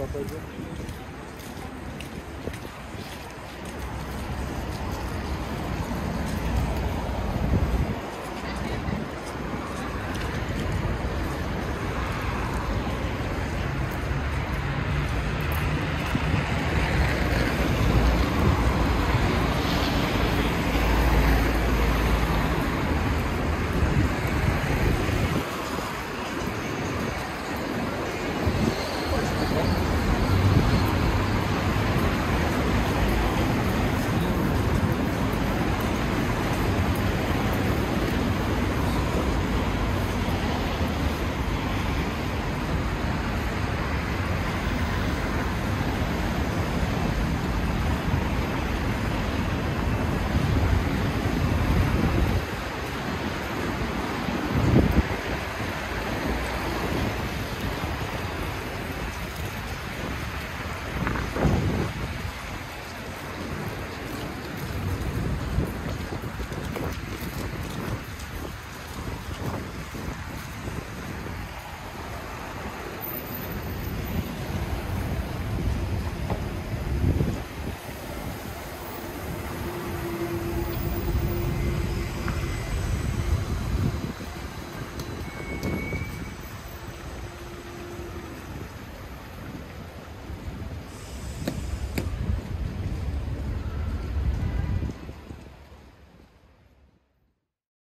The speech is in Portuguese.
Çok mutlu.